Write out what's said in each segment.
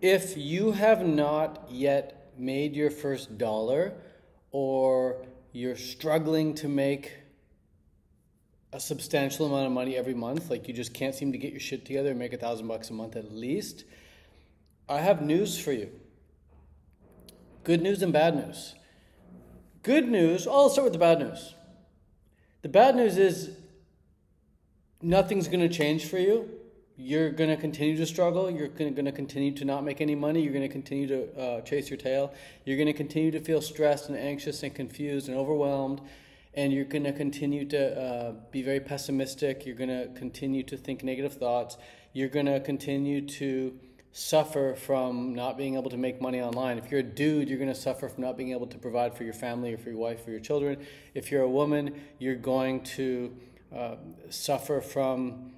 if you have not yet made your first dollar or you're struggling to make a substantial amount of money every month, like you just can't seem to get your shit together and make a thousand bucks a month at least, I have news for you. Good news and bad news. Good news, I'll start with the bad news. The bad news is nothing's going to change for you you're going to continue to struggle. You're going to continue to not make any money. You're going to continue to uh, chase your tail. You're going to continue to feel stressed and anxious and confused and overwhelmed. And you're going to continue to uh, be very pessimistic. You're going to continue to think negative thoughts. You're going to continue to suffer from not being able to make money online. If you're a dude, you're going to suffer from not being able to provide for your family or for your wife or your children. If you're a woman, you're going to uh, suffer from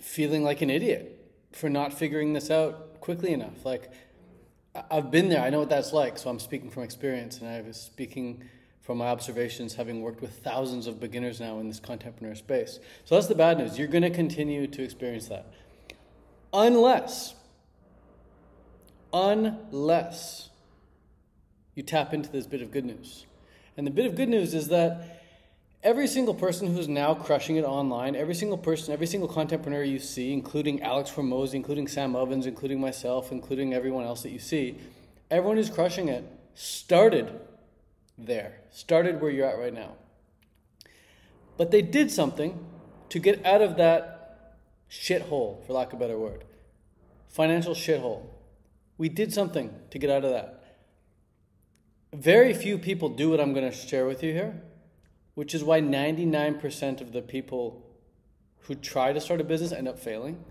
feeling like an idiot for not figuring this out quickly enough. Like, I've been there. I know what that's like. So I'm speaking from experience, and I was speaking from my observations, having worked with thousands of beginners now in this contentpreneur space. So that's the bad news. You're going to continue to experience that, unless, unless you tap into this bit of good news. And the bit of good news is that every single person who's now crushing it online, every single person, every single contentpreneur you see, including Alex Hormozi, including Sam Ovens, including myself, including everyone else that you see, everyone who's crushing it started there, started where you're at right now. But they did something to get out of that shithole, for lack of a better word, financial shithole. We did something to get out of that. Very few people do what I'm going to share with you here which is why 99% of the people who try to start a business end up failing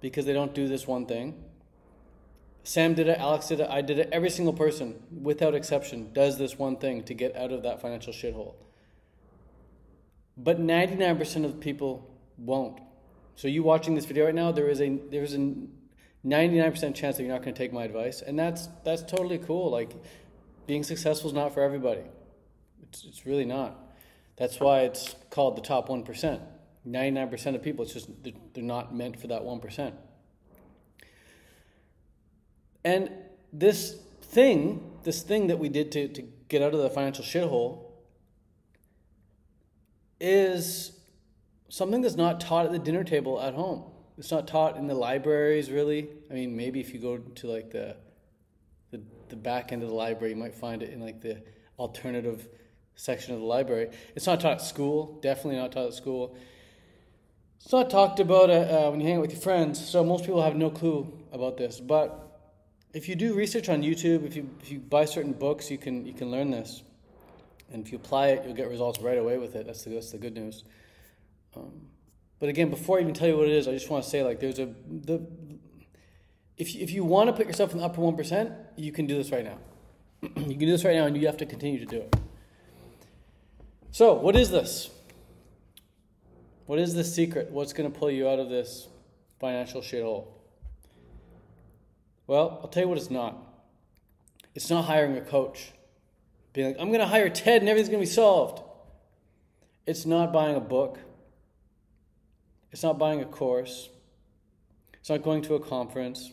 because they don't do this one thing. Sam did it, Alex did it, I did it. Every single person, without exception, does this one thing to get out of that financial shithole. But 99% of the people won't. So you watching this video right now, there is a there is a 99% chance that you're not going to take my advice, and that's that's totally cool. Like being successful is not for everybody. It's, it's really not. That's why it's called the top 1%. 99% of people, it's just they're not meant for that 1%. And this thing, this thing that we did to, to get out of the financial shithole is something that's not taught at the dinner table at home. It's not taught in the libraries, really. I mean, maybe if you go to like the, the, the back end of the library, you might find it in like the alternative section of the library. It's not taught at school, definitely not taught at school. It's not talked about uh, uh, when you hang out with your friends, so most people have no clue about this. But if you do research on YouTube, if you, if you buy certain books, you can, you can learn this. And if you apply it, you'll get results right away with it. That's the, that's the good news. Um, but again, before I even tell you what it is, I just want to say like there's a the if you, if you want to put yourself in the upper one percent, you can do this right now. you can do this right now, and you have to continue to do it. So, what is this? What is the secret? What's going to pull you out of this financial shithole? Well, I'll tell you what it's not. It's not hiring a coach. Being like, I'm going to hire Ted and everything's going to be solved. It's not buying a book. It's not buying a course. It's not going to a conference.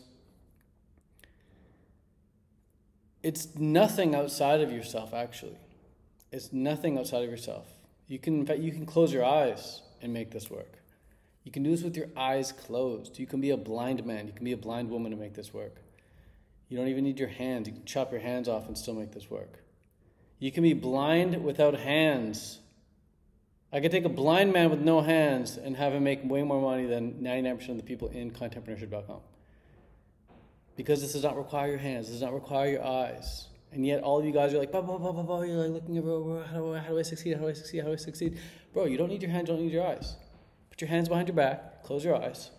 It's nothing outside of yourself, actually. It's nothing outside of yourself. You can, in fact, you can close your eyes and make this work. You can do this with your eyes closed. You can be a blind man. You can be a blind woman to make this work. You don't even need your hands. You can chop your hands off and still make this work. You can be blind without hands. I could take a blind man with no hands and have him make way more money than 99% of the people in contentpreneurship.com. Because this does not require your hands, this does not require your eyes. And yet all of you guys are like, blah, blah, blah, blah, blah. You're like looking everywhere. How do, I, how do I succeed? How do I succeed? How do I succeed? Bro, you don't need your hands, you don't need your eyes. Put your hands behind your back, close your eyes,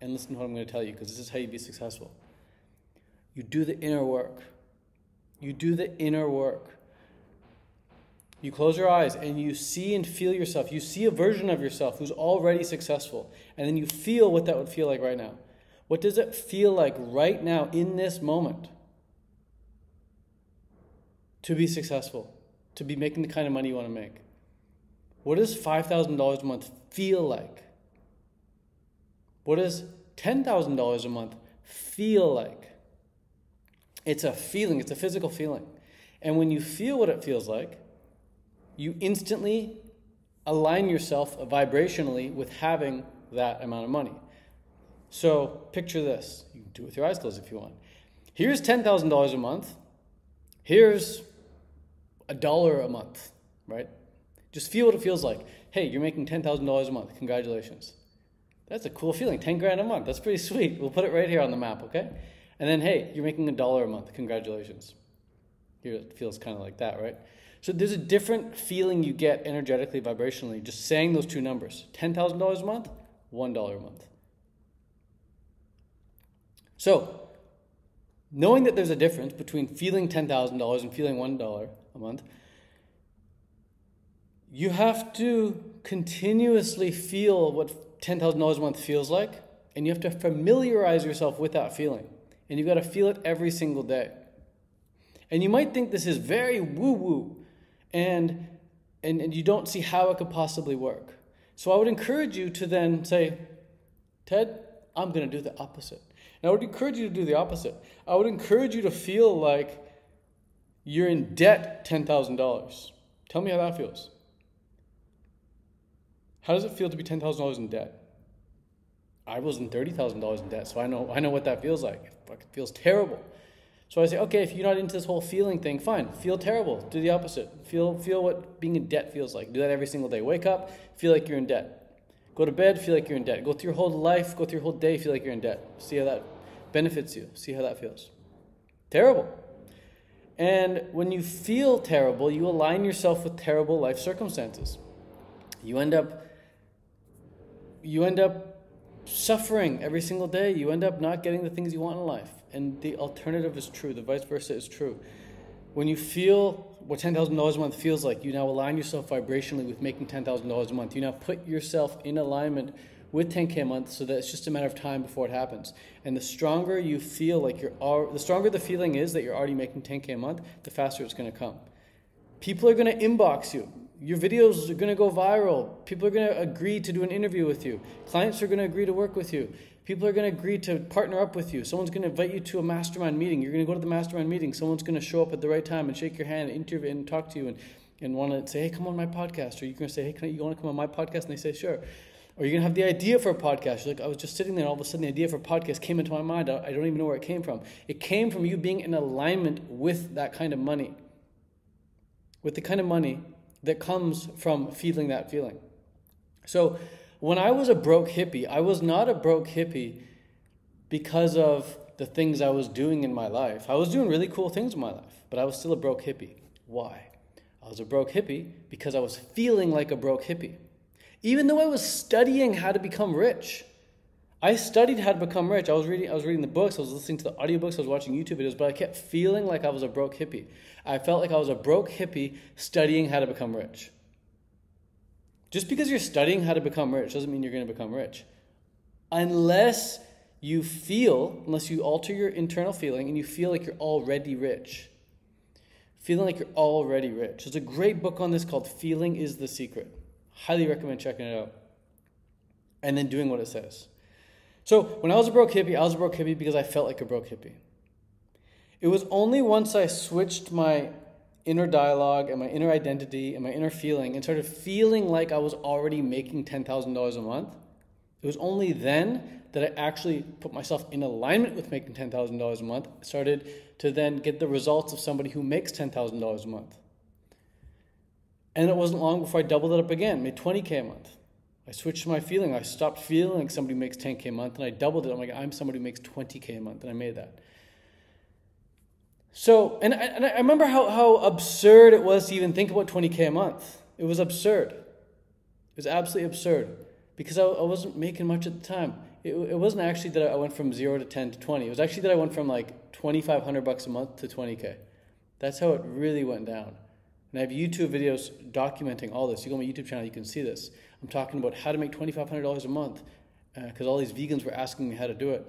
and listen to what I'm going to tell you because this is how you be successful. You do the inner work. You do the inner work. You close your eyes and you see and feel yourself. You see a version of yourself who's already successful. And then you feel what that would feel like right now. What does it feel like right now in this moment? To be successful, to be making the kind of money you want to make? What does $5,000 a month feel like? What does $10,000 a month feel like. It's a feeling, it's a physical feeling. And when you feel what it feels like, you instantly align yourself vibrationally with having that amount of money. So picture this. You can do it with your eyes closed if you want. Here's $10,000 a month. Here's a dollar a month, right? Just feel what it feels like. Hey, you're making $10,000 a month. Congratulations. That's a cool feeling. 10 grand a month. That's pretty sweet. We'll put it right here on the map, okay? And then, hey, you're making a dollar a month. Congratulations. Here it feels kind of like that, right? So there's a different feeling you get energetically, vibrationally, just saying those two numbers $10,000 a month, $1 a month. So, knowing that there's a difference between feeling $10,000 and feeling $1 a month, you have to continuously feel what $10,000 a month feels like, and you have to familiarize yourself with that feeling. And you've got to feel it every single day. And you might think this is very woo woo, and, and, and you don't see how it could possibly work. So I would encourage you to then say, Ted, I'm going to do the opposite. And I would encourage you to do the opposite. I would encourage you to feel like you're in debt $10,000. Tell me how that feels. How does it feel to be $10,000 in debt? I was in $30,000 in debt, so I know, I know what that feels like. It feels terrible. So I say, okay, if you're not into this whole feeling thing, fine. Feel terrible. Do the opposite. Feel, feel what being in debt feels like. Do that every single day. Wake up, feel like you're in debt. Go to bed, feel like you're in debt. Go through your whole life, go through your whole day, feel like you're in debt. See how that benefits you. See how that feels. Terrible. And when you feel terrible, you align yourself with terrible life circumstances. You end up you end up suffering every single day. You end up not getting the things you want in life. And the alternative is true. The vice versa is true. When you feel what $10,000 a month feels like, you now align yourself vibrationally with making $10,000 a month. You now put yourself in alignment with 10K a month so that it's just a matter of time before it happens. And the stronger you feel like you're, al- the stronger the feeling is that you're already making 10K a month, the faster it's going to come. People are going to inbox you. Your videos are to go viral. People are going to agree to do an interview with you. Clients are to agree to work with you. People are going to agree to partner up with you. Someone's going to invite you to a mastermind meeting. You're going to go to the mastermind meeting. Someone's going to show up at the right time and shake your hand and interview and talk to you and, and want to say, hey, come on my podcast. Or you're going to say, hey, can I, you want to come on my podcast? And they say, sure. Or you're going to have the idea for a podcast. You're like, I was just sitting there, and all of a sudden the idea for a podcast came into my mind. I don't even know where it came from. It came from you being in alignment with that kind of money, with the kind of money that comes from feeling that feeling. So when I was a broke hippie, I was not a broke hippie because of the things I was doing in my life. I was doing really cool things in my life, but I was still a broke hippie. Why? I was a broke hippie because I was feeling like a broke hippie. Even though I was studying how to become rich, I studied how to become rich. I was reading, I was reading the books, I was listening to the audiobooks, I was watching YouTube videos, but I kept feeling like I was a broke hippie. I felt like I was a broke hippie studying how to become rich. Just because you're studying how to become rich doesn't mean you're going to become rich. Unless you feel, unless you alter your internal feeling and you feel like you're already rich. Feeling like you're already rich. There's a great book on this called Feeling is the Secret. Highly recommend checking it out. And then doing what it says. So when I was a broke hippie, I was a broke hippie because I felt like a broke hippie. It was only once I switched my inner dialogue and my inner identity and my inner feeling and started feeling like I was already making $10,000 a month. It was only then that I actually put myself in alignment with making $10,000 a month, started to then get the results of somebody who makes $10,000 a month. And it wasn't long before I doubled it up again, made 20K a month. I switched my feeling. I stopped feeling like somebody makes 10K a month and I doubled it. I'm like, I'm somebody who makes 20K a month and I made that. So, and I, and I remember how, how absurd it was to even think about 20K a month. It was absurd. It was absolutely absurd because I, I wasn't making much at the time. It, it wasn't actually that I went from zero to 10 to 20. It was actually that I went from like 2,500 bucks a month to 20K. That's how it really went down. And I have YouTube videos documenting all this. You go on my YouTube channel, you can see this. I'm talking about how to make $2,500 a month because uh, all these vegans were asking me how to do it.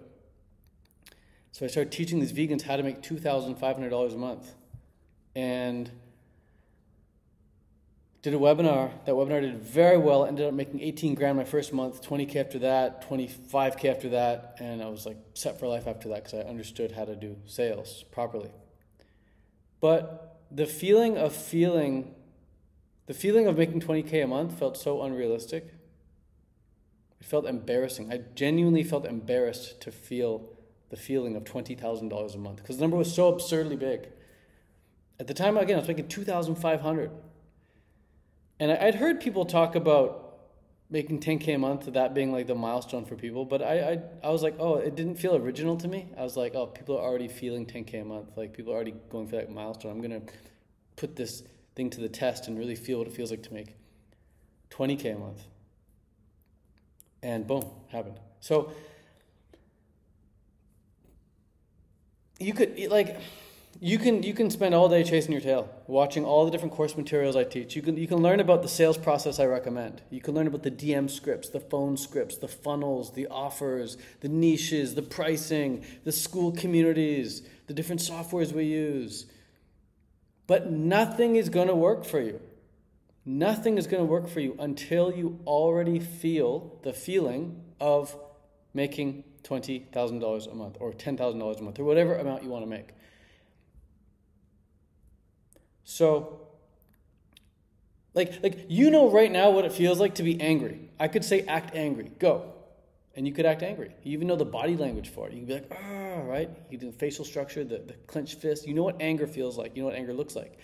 So I started teaching these vegans how to make $2,500 a month. And did a webinar. That webinar did very well. Ended up making 18 grand my first month, 20k after that, 25k after that, and I was like set for life after that because I understood how to do sales properly. But the feeling of feeling, the feeling of making 20k a month felt so unrealistic. It felt embarrassing. I genuinely felt embarrassed to feel the feeling of $20,000 a month because the number was so absurdly big. At the time, again, I was making 2,500. And I'd heard people talk about making 10K a month, that being like the milestone for people. But I, I, I was like, oh, it didn't feel original to me. I was like, oh, people are already feeling 10K a month. Like people are already going for that milestone. I'm to put this thing to the test and really feel what it feels like to make 20K a month. And boom, happened. So you could, like, you can you can spend all day chasing your tail, watching all the different course materials I teach. You can you can learn about the sales process I recommend. You can learn about the DM scripts, the phone scripts, the funnels, the offers, the niches, the pricing, the Skool communities, the different softwares we use. But nothing is going to work for you. Nothing is going to work for you until you already feel the feeling of making $20,000 a month or $10,000 a month or whatever amount you want to make. So, like, like you know right now what it feels like to be angry. I could say act angry. Go. And you could act angry. You even know the body language for it. You can be like, ah, right? You do the facial structure, the, the clenched fist. You know what anger feels like. You know what anger looks like.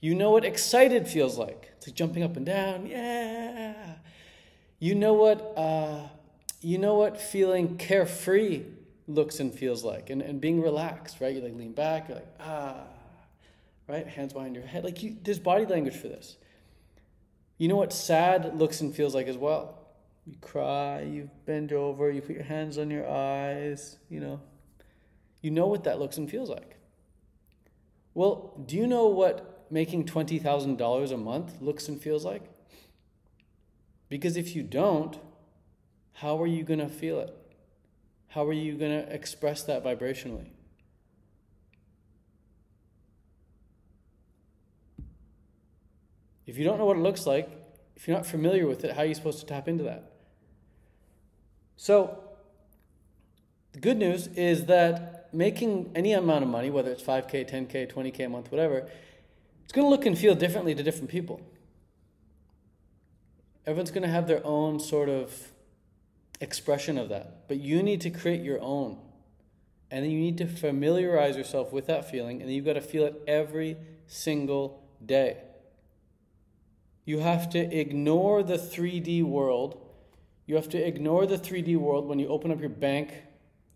You know what excited feels like. It's like jumping up and down. Yeah. You know what uh, you know what feeling carefree looks and feels like and, and being relaxed, right? You like lean back, you're like, ah right? Hands behind your head. Like you, there's body language for this. You know what sad looks and feels like as well. You cry, you bend over, you put your hands on your eyes, you know. You know what that looks and feels like. Well, do you know what making $20,000 a month looks and feels like? Because if you don't, how are you going to feel it? How are you going to express that vibrationally? If you don't know what it looks like, if you're not familiar with it, how are you supposed to tap into that? So, the good news is that making any amount of money, whether it's 5K, 10K, 20K a month, whatever, it's going to look and feel differently to different people. Everyone's going to have their own sort of expression of that. But you need to create your own. And then you need to familiarize yourself with that feeling, and you've got to feel it every single day. You have to ignore the 3D world. You have to ignore the 3D world when you open up your bank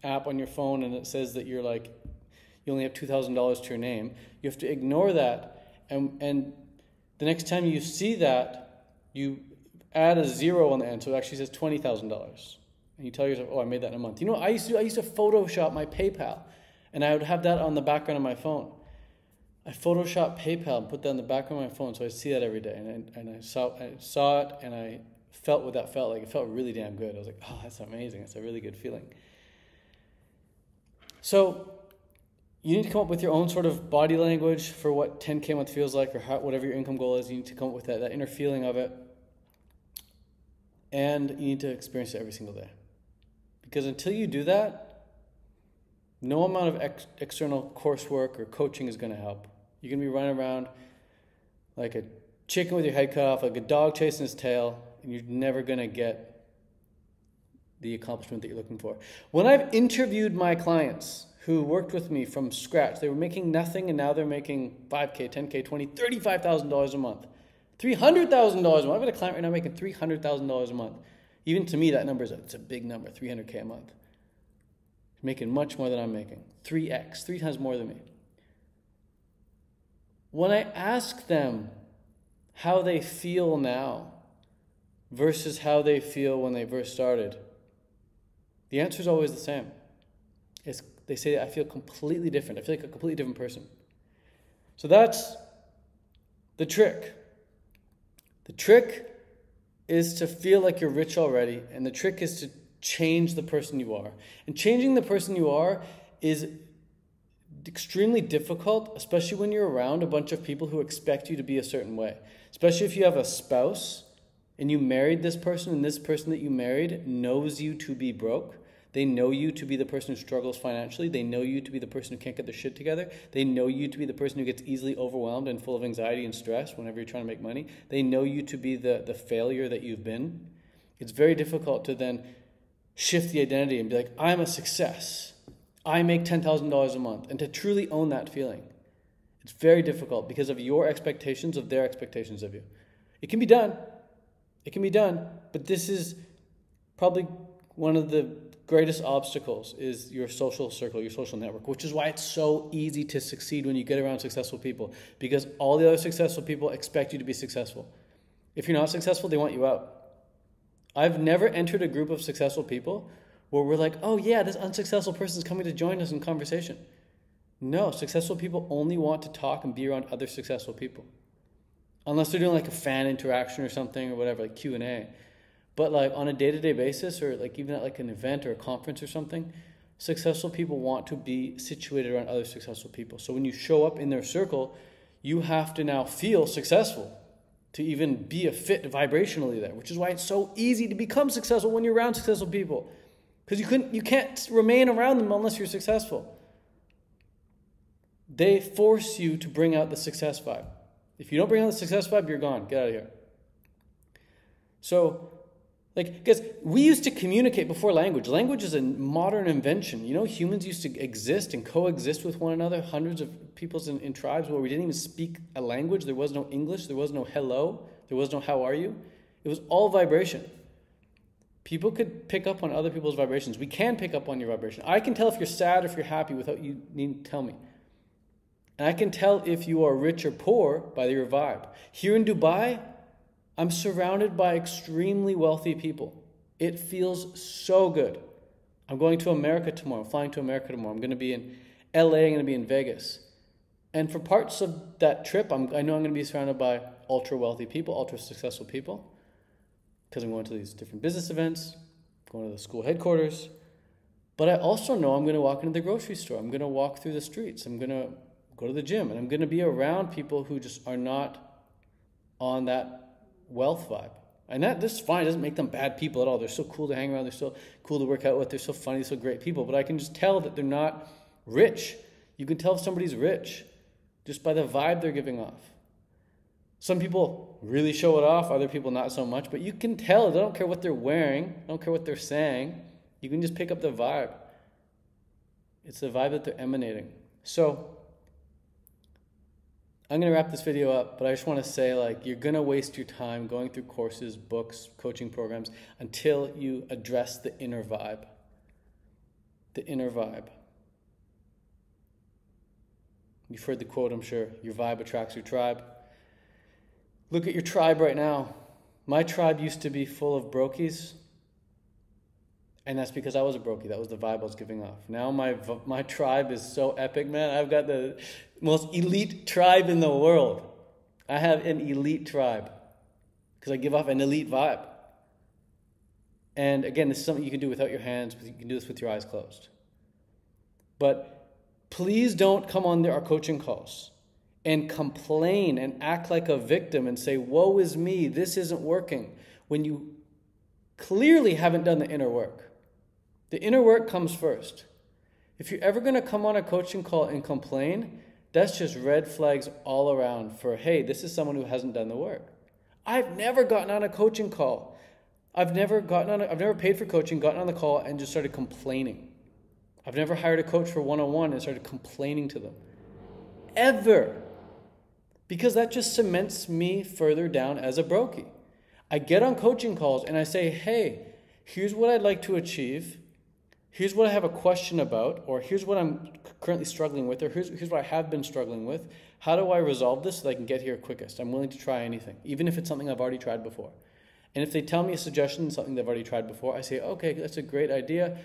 app on your phone and it says that you're like, you only have $2,000 to your name. You have to ignore that. And, and the next time you see that, you add a zero on the end. So it actually says $20,000. And you tell yourself, oh, I made that in a month. You know, I used to, I used to Photoshop my PayPal and I would have that on the background of my phone. I photoshopped PayPal and put that in the background of my phone, so I see that every day. And I, and I saw I saw it, and I felt what that felt like. It felt really damn good. I was like, oh, that's amazing. It's a really good feeling. So you need to come up with your own sort of body language for what 10k a month feels like, or how, whatever your income goal is. You need to come up with that that inner feeling of it, and you need to experience it every single day. Because until you do that, no amount of ex- external coursework or coaching is going to help. You're going to be running around like a chicken with your head cut off, like a dog chasing his tail, and you're never going to get the accomplishment that you're looking for. When I've interviewed my clients who worked with me from scratch, they were making nothing and now they're making 5K, 10K, 20, $35,000 a month. $300,000 a month. I've got a client right now making $300,000 a month. Even to me, that number is a, it's a big number, 300K a month. Making much more than I'm making. 3x, three times more than me. When I ask them how they feel now versus how they feel when they first started, the answer is always the same. It's, they say, I feel completely different. I feel like a completely different person. So that's the trick. The trick is to feel like you're rich already, and the trick is to change the person you are. And changing the person you are is extremely difficult, especially when you're around a bunch of people who expect you to be a certain way. Especially if you have a spouse and you married this person, and this person that you married knows you to be broke. They know you to be the person who struggles financially. They know you to be the person who can't get their shit together. They know you to be the person who gets easily overwhelmed and full of anxiety and stress whenever you're trying to make money. They know you to be the, the failure that you've been. It's very difficult to then shift the identity and be like, I'm a success. I make $10,000 a month. And to truly own that feeling. It's very difficult because of your expectations of their expectations of you. It can be done. It can be done. But this is probably one of the greatest obstacles is your social circle, your social network, which is why it's so easy to succeed when you get around successful people because all the other successful people expect you to be successful. If you're not successful, they want you out. I've never entered a group of successful people where we're like, oh yeah, this unsuccessful person is coming to join us in conversation. No, successful people only want to talk and be around other successful people. Unless they're doing like a fan interaction or something or whatever, like Q&A. But like on a day to day basis, or like even at like an event or a conference or something, successful people want to be situated around other successful people. So when you show up in their circle, you have to now feel successful to even be a fit vibrationally there, which is why it's so easy to become successful when you're around successful people. Because you couldn't you can't remain around them unless you're successful. They force you to bring out the success vibe. If you don't bring out the success vibe, you're gone. Get out of here. So like, because we used to communicate before language. Language is a modern invention. You know, humans used to exist and coexist with one another, hundreds of peoples in, in tribes where we didn't even speak a language. There was no English, there was no hello, there was no how are you. It was all vibration. People could pick up on other people's vibrations. We can pick up on your vibration. I can tell if you're sad or if you're happy without you needing to tell me. And I can tell if you are rich or poor by your vibe. Here in Dubai, I'm surrounded by extremely wealthy people. It feels so good. I'm going to America tomorrow, I'm flying to America tomorrow. I'm going to be in LA, I'm going to be in Vegas. And for parts of that trip, I'm, I know I'm going to be surrounded by ultra wealthy people, ultra successful people, because I'm going to these different business events, going to the Skool headquarters. But I also know I'm going to walk into the grocery store. I'm going to walk through the streets. I'm going to go to the gym. And I'm going to be around people who just are not on that wealth vibe. And that this fine. It doesn't make them bad people at all. They're so cool to hang around. They're so cool to work out with. They're so funny. They're so great people. But I can just tell that they're not rich. You can tell if somebody's rich just by the vibe they're giving off. Some people really show it off, other people not so much, but you can tell. They don't care what they're wearing, they don't care what they're saying. You can just pick up the vibe. It's the vibe that they're emanating. So, I'm going to wrap this video up, but I just want to say like you're going to waste your time going through courses, books, coaching programs until you address the inner vibe. The inner vibe. You've heard the quote, I'm sure. Your vibe attracts your tribe. Look at your tribe right now. My tribe used to be full of brokies, and that's because I was a brokey. That was the vibe I was giving off. Now my my tribe is so epic, man. I've got the most elite tribe in the world. I have an elite tribe because I give off an elite vibe. And again, this is something you can do without your hands. You can do this with your eyes closed. But please don't come on our coaching calls and complain and act like a victim and say, Woe is me, this isn't working, when you clearly haven't done the inner work. The inner work comes first. If you're ever going to come on a coaching call and complain, that's just red flags all around for, hey, this is someone who hasn't done the work. I've never gotten on a coaching call. I've never gotten on, I've never paid for coaching, gotten on the call, and just started complaining. I've never hired a coach for one on one and started complaining to them. Ever. Because that just cements me further down as a brokey. I get on coaching calls and I say, hey, here's what I'd like to achieve here's what I have a question about, or here's what I'm currently struggling with, or here's, here's what I have been struggling with. How do I resolve this so I can get here quickest? I'm willing to try anything, even if it's something I've already tried before. And if they tell me a suggestion, something they've already tried before, I say, okay, that's a great idea.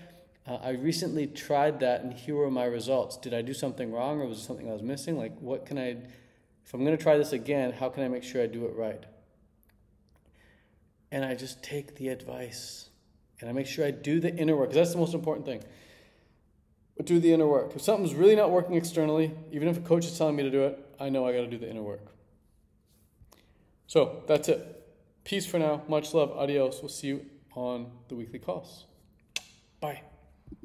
Uh, I recently tried that, and here were my results. Did I do something wrong, or was it something I was missing? Like, what can I, if I'm going to try this again, how can I make sure I do it right? And I just take the advice and I make sure I do the inner work because that's the most important thing. but do the inner work. If something's really not working externally, even if a coach is telling me to do it, I know I got to do the inner work. So that's it. Peace for now. Much love. Adios. We'll see you on the weekly calls. Bye.